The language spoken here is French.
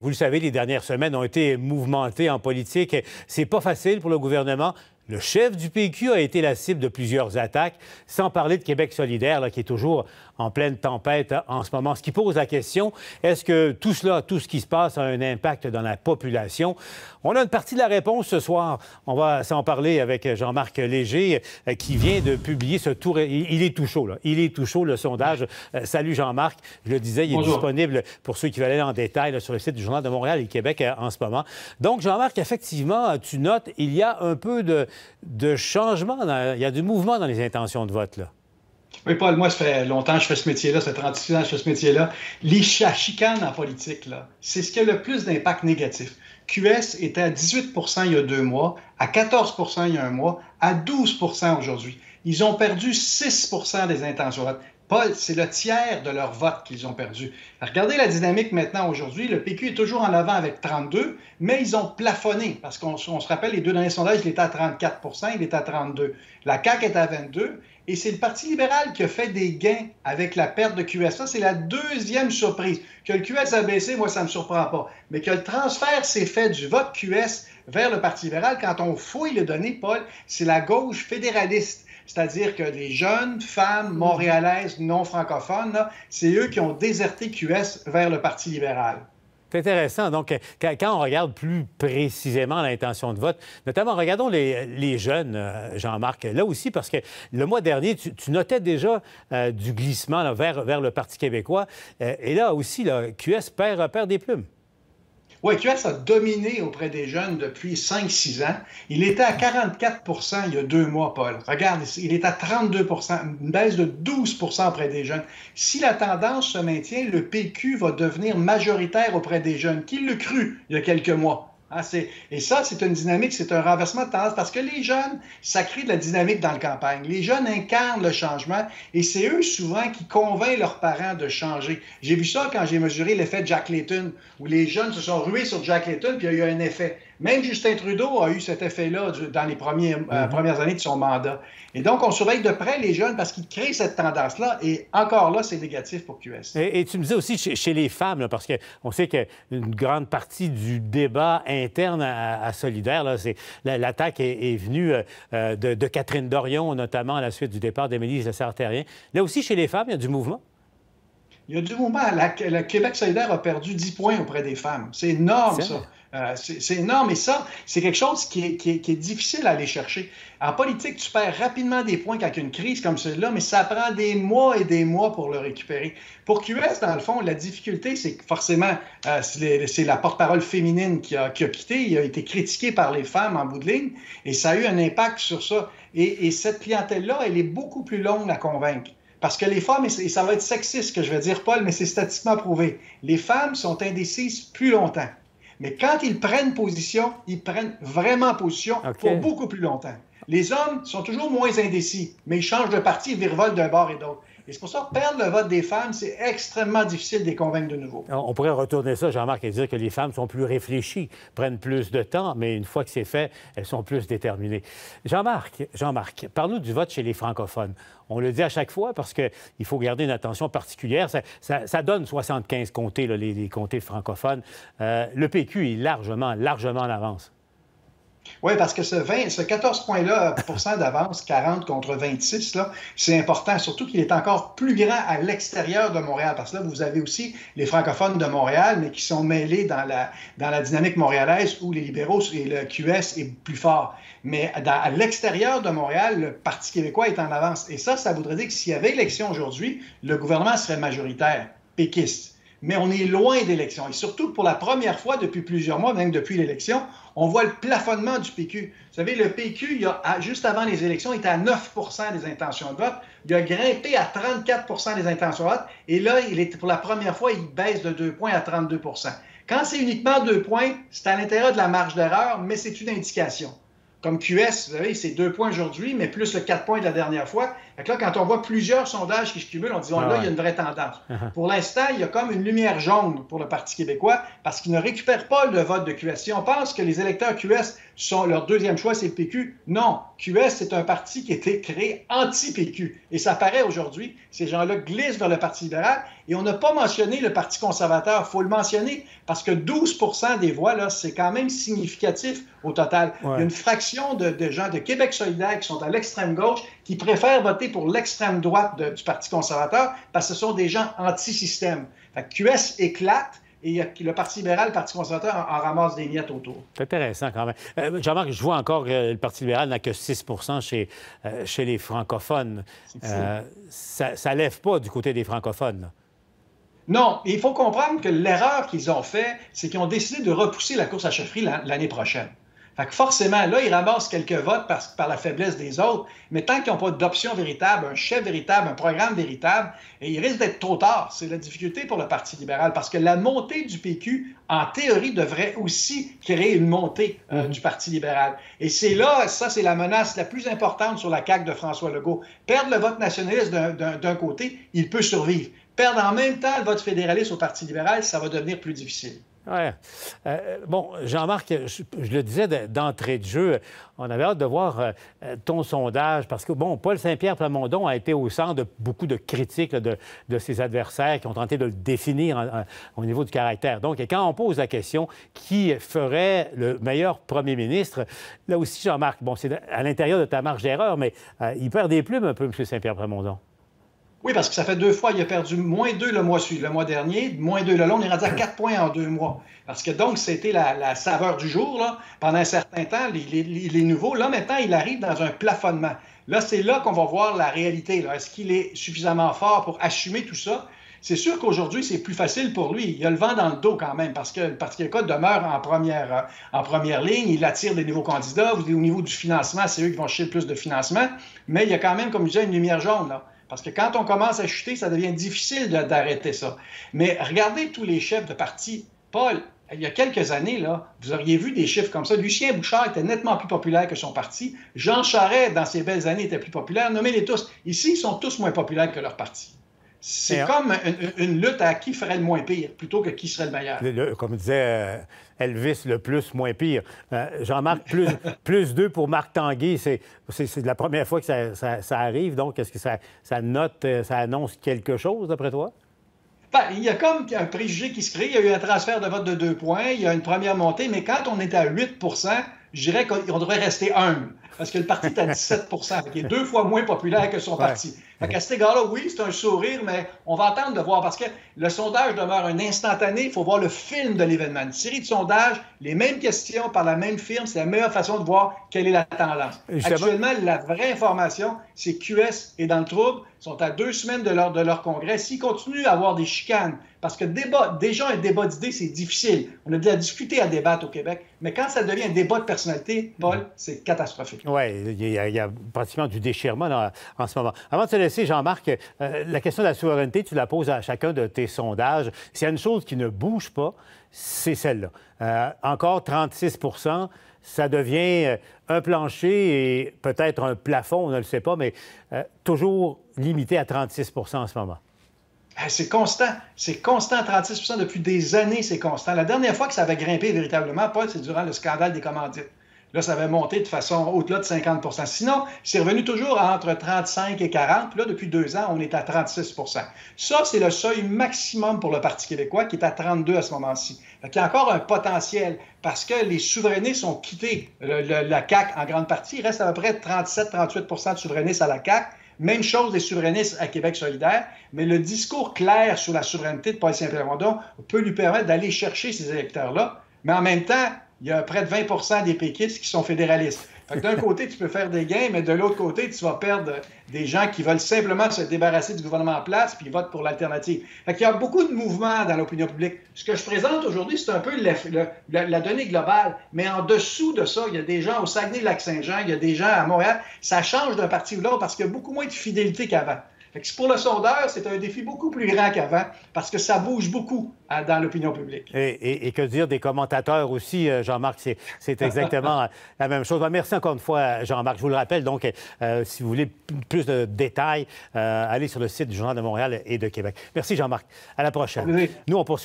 Vous le savez, les dernières semaines ont été mouvementées en politique. C'est pas facile pour le gouvernement. Le chef du PQ a été la cible de plusieurs attaques, sans parler de Québec solidaire, qui est toujours en pleine tempête en ce moment. Ce qui pose la question, est-ce que tout cela, tout ce qui se passe a un impact dans la population? On a une partie de la réponse ce soir. On va s'en parler avec Jean-Marc Léger, euh, qui vient de publier ce tour. Il est tout chaud, là. Il est tout chaud, le sondage. Euh, salut Jean-Marc. Je le disais, il est disponible pour ceux qui veulent aller en détail sur le site du Journal de Montréal et Québec euh, en ce moment. Donc, Jean-Marc, effectivement, tu notes, il y a un peu de, de changement, il y a du mouvement dans les intentions de vote, là. Oui, Paul, moi, ça fait longtemps que je fais ce métier-là, ça fait 36 ans que je fais ce métier-là. Les chicanes en politique, c'est ce qui a le plus d'impact négatif. QS était à 18% il y a deux mois, à 14% il y a un mois, à 12% aujourd'hui. Ils ont perdu 6% des intentions de vote. Paul, c'est le tiers de leur vote qu'ils ont perdu. Regardez la dynamique maintenant aujourd'hui. Le PQ est toujours en avant avec 32, mais ils ont plafonné parce qu'on se rappelle, les deux derniers sondages, il était à 34% il est à 32. La CAQ est à 22 et c'est le Parti libéral qui a fait des gains avec la perte de QS. c'est la deuxième surprise. Que le QS a baissé, moi, ça ne me surprend pas. Mais que le transfert s'est fait du vote QS vers le Parti libéral, quand on fouille les données, Paul, c'est la gauche fédéraliste. C'est-à-dire que les jeunes femmes montréalaises non francophones, c'est eux qui ont déserté QS vers le Parti libéral. C'est intéressant. Donc, quand on regarde plus précisément l'intention de vote, notamment regardons les, jeunes, euh, Jean-Marc, là aussi, parce que le mois dernier, tu, notais déjà euh, du glissement vers, le Parti québécois. Euh, et là aussi, QS perd, perd des plumes. QS a dominé auprès des jeunes depuis 5-6 ans. Il était à 44% il y a deux mois, Paul. Regarde, il est à 32% une baisse de 12% auprès des jeunes. Si la tendance se maintient, le PQ va devenir majoritaire auprès des jeunes. Qui le cru il y a quelques mois? Ah, et ça, c'est une dynamique, c'est un renversement de tendance parce que les jeunes, ça crée de la dynamique dans le campagne. Les jeunes incarnent le changement et c'est eux souvent qui convainquent leurs parents de changer. J'ai vu ça quand j'ai mesuré l'effet Jack Layton, où les jeunes se sont rués sur Jack Layton, puis il y a eu un effet. Même Justin Trudeau a eu cet effet-là dans les euh, mm-hmm. premières années de son mandat. Et donc, on surveille de près les jeunes parce qu'ils créent cette tendance-là. Et encore là, c'est négatif pour QS. Et, tu me disais aussi chez, les femmes, parce qu'on sait qu'une grande partie du débat interne à, Solidaire, c'est l'attaque est, venue euh, de, Catherine Dorion, notamment à la suite du départ d'Émilie Lessard-Terrien. Là aussi, chez les femmes, il y a du mouvement? Il y a du mouvement. le Québec solidaire a perdu 10 points auprès des femmes. C'est énorme, ça. Euh, c'est énorme. Et ça, c'est quelque chose qui est, difficile à aller chercher. En politique, tu perds rapidement des points quand il y a une crise comme celle-là, mais ça prend des mois et des mois pour le récupérer. Pour QS, dans le fond, la difficulté, c'est que forcément, euh, c'est la porte-parole féminine qui a, quitté. Il a été critiqué par les femmes en bout de ligne, et ça a eu un impact sur ça. Et, cette clientèle-là, elle est beaucoup plus longue à convaincre. Parce que les femmes, et ça va être sexiste ce que je vais dire, Paul, mais c'est statistiquement prouvé, les femmes sont indécises plus longtemps. Mais quand ils prennent position, ils prennent vraiment position pour beaucoup plus longtemps. Les hommes sont toujours moins indécis, mais ils changent de parti, ils virevolent d'un bord et d'autre. Et c'est pour ça que perdre le vote des femmes, c'est extrêmement difficile de les convaincre de nouveau. On pourrait retourner ça, Jean-Marc, et dire que les femmes sont plus réfléchies, prennent plus de temps, mais une fois que c'est fait, elles sont plus déterminées. Jean-Marc, Jean-Marc, parle-nous du vote chez les francophones. On le dit à chaque fois parce qu'il faut garder une attention particulière. Ça, donne 75 comtés, les, comtés francophones. Euh, le PQ est largement, largement en avance. Oui, parce que ce, 20, ce 14 points-là, d'avance, 40 contre 26, là, c'est important, surtout qu'il est encore plus grand à l'extérieur de Montréal, parce que là, vous avez aussi les francophones de Montréal, mais qui sont mêlés dans la, dans la dynamique montréalaise où les libéraux et le QS est plus fort. Mais à l'extérieur de Montréal, le Parti québécois est en avance. Et ça, ça voudrait dire que s'il y avait élection aujourd'hui, le gouvernement serait majoritaire, péquiste mais on est loin d'élection. Et surtout, pour la première fois depuis plusieurs mois, même depuis l'élection, on voit le plafonnement du PQ. Vous savez, le PQ, juste avant les élections, était à 9 des intentions de vote. Il a grimpé à 34% des intentions de vote. Et là, est, pour la première fois, il baisse de 2 points à 32% Quand c'est uniquement 2 points, c'est à l'intérieur de la marge d'erreur, mais c'est une indication. Comme QS, vous savez, c'est 2 points aujourd'hui, mais plus le 4 points de la dernière fois, là, quand on voit plusieurs sondages qui se cumulent, on dit, oh, là, il y a une vraie tendance. Pour l'instant, il y a comme une lumière jaune pour le Parti québécois parce qu'il ne récupère pas le vote de QS. Si on pense que les électeurs QS sont leur deuxième choix, c'est le PQ, non. QS, c'est un parti qui a été créé anti-PQ. Et ça paraît aujourd'hui. Ces gens-là glissent vers le Parti libéral. Et on n'a pas mentionné le Parti conservateur. Il faut le mentionner parce que 12 des voix, là, c'est quand même significatif au total. Il y a une fraction de, gens de Québec solidaire qui sont à l'extrême gauche qui préfèrent voter pour l'extrême droite du Parti conservateur parce que ce sont des gens anti-système. QS éclate et le Parti libéral, le Parti conservateur en, ramasse des miettes autour. C'est intéressant quand même. Euh, Jean-Marc, je vois encore que le Parti libéral n'a que 6 chez, euh, chez les francophones. Euh, ça ne lève pas du côté des francophones. Non, il faut comprendre que l'erreur qu'ils ont fait, c'est qu'ils ont décidé de repousser la course à chefferie l'année prochaine. Fait que forcément, là, ils ramassent quelques votes par, par la faiblesse des autres, mais tant qu'ils n'ont pas d'option véritable, un chef véritable, un programme véritable, et il risque d'être trop tard. C'est la difficulté pour le Parti libéral, parce que la montée du PQ, en théorie, devrait aussi créer une montée euh, mm-hmm. du Parti libéral. Et c'est là, ça, c'est la menace la plus importante sur la CAQ de François Legault. Perdre le vote nationaliste d'un côté, il peut survivre. Perdre en même temps le vote fédéraliste au Parti libéral, ça va devenir plus difficile. Oui. Euh, bon, Jean-Marc, je, le disais d'entrée de jeu, on avait hâte de voir euh, ton sondage parce que, bon, Paul Saint-Pierre Plamondon a été au centre de beaucoup de critiques de, ses adversaires qui ont tenté de le définir au niveau du caractère. Donc, quand on pose la question qui ferait le meilleur premier ministre, là aussi, Jean-Marc, bon, c'est à l'intérieur de ta marge d'erreur, mais euh, il perd des plumes un peu, M. Saint-Pierre Plamondon. Oui, parce que ça fait deux fois, il a perdu moins deux le mois le mois dernier, moins deux le long, on est rendu à quatre points en deux mois. Parce que donc, c'était la, saveur du jour, là, pendant un certain temps, les, nouveaux. Là, maintenant, il arrive dans un plafonnement. Là, c'est là qu'on va voir la réalité. Est-ce qu'il est suffisamment fort pour assumer tout ça? C'est sûr qu'aujourd'hui, c'est plus facile pour lui. Il a le vent dans le dos quand même parce que le Parti québécois demeure en première, en première ligne. Il attire des nouveaux candidats. Au niveau du financement, c'est eux qui vont chercher le plus de financement. Mais il y a quand même, comme je disais, une lumière jaune. Là. Parce que quand on commence à chuter, ça devient difficile d'arrêter ça. Mais regardez tous les chefs de parti. Paul, il y a quelques années, là, vous auriez vu des chiffres comme ça. Lucien Bouchard était nettement plus populaire que son parti. Jean Charest, dans ses belles années, était plus populaire. Nommez-les tous. Ici, ils sont tous moins populaires que leur parti. C'est comme une, lutte à qui ferait le moins pire plutôt que qui serait le meilleur. comme disait euh, Elvis, le plus, moins pire. Euh, Jean-Marc, plus, plus deux pour Marc Tanguay. C'est la première fois que ça, arrive. Donc, est-ce que ça, ça note, euh, ça annonce quelque chose, d'après toi? Ben, il y a comme un préjugé qui se crée. Il y a eu un transfert de vote de deux points. Il y a une première montée. Mais quand on est à 8% je dirais qu'on devrait rester humble. Parce que le parti est à 17% Il est deux fois moins populaire que son parti. Fait qu'à cet égard-là, oui, c'est un sourire, mais on va attendre de voir parce que le sondage demeure un instantané. Il faut voir le film de l'événement. Une série de sondages, les mêmes questions par la même firme, c'est la meilleure façon de voir quelle est la tendance. Actuellement, la vraie information, c'est QS est dans le trouble, sont à deux semaines de leur, de leur congrès. S'ils continuent à avoir des chicanes, parce que débat, déjà un débat d'idées, c'est difficile. On a déjà discuté à débattre au Québec, mais quand ça devient un débat de personnalité, Paul, mm-hmm. c'est catastrophique. Oui, il y, a pratiquement du déchirement en ce moment. Avant de se laisser, Jean-Marc, euh, la question de la souveraineté, tu la poses à chacun de tes sondages. S'il y a une chose qui ne bouge pas, c'est celle-là. Euh, encore 36% ça devient euh, un plancher et peut-être un plafond, on ne le sait pas, mais toujours limité à 36% en ce moment. C'est constant. C'est constant, 36% depuis des années, c'est constant. La dernière fois que ça avait grimpé véritablement, Paul, c'est durant le scandale des commandites. Là, ça avait monté de façon au-delà de 50% Sinon, c'est revenu toujours entre 35 et 40. Puis là, depuis deux ans, on est à 36% Ça, c'est le seuil maximum pour le Parti québécois qui est à 32 à ce moment-ci. Il y a encore un potentiel parce que les souverainistes ont quitté la CAQ en grande partie. Il reste à peu près 37-38% de souverainistes à la CAQ. Même chose des souverainistes à Québec solidaire, mais le discours clair sur la souveraineté de Paul Saint-Pierre peut lui permettre d'aller chercher ces électeurs-là. Mais en même temps, il y a près de 20 des péquistes qui sont fédéralistes. D'un côté, tu peux faire des gains, mais de l'autre côté, tu vas perdre des gens qui veulent simplement se débarrasser du gouvernement en place puis ils votent pour l'alternative. Il y a beaucoup de mouvements dans l'opinion publique. Ce que je présente aujourd'hui, c'est un peu la, donnée globale, mais en dessous de ça, il y a des gens au Saguenay-Lac-Saint-Jean, il y a des gens à Montréal. Ça change d'un parti ou l'autre parce qu'il y a beaucoup moins de fidélité qu'avant. Pour le sondeur, c'est un défi beaucoup plus grand qu'avant parce que ça bouge beaucoup hein, dans l'opinion publique. Et, que dire des commentateurs aussi, euh, Jean-Marc, c'est exactement la même chose. Ben, merci encore une fois, Jean-Marc. Je vous le rappelle, donc, euh, si vous voulez plus de détails, allez sur le site du Journal de Montréal et de Québec. Merci, Jean-Marc. À la prochaine. Nous, on poursuit.